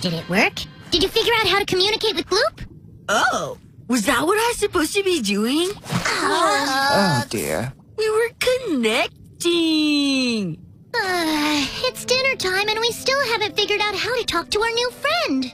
Did it work? Did you figure out how to communicate with Bloop? Oh, was that what I was supposed to be doing? Uh-huh. Oh dear. We were connecting. Uh, it's dinner time and we still haven't figured out how to talk to our new friend.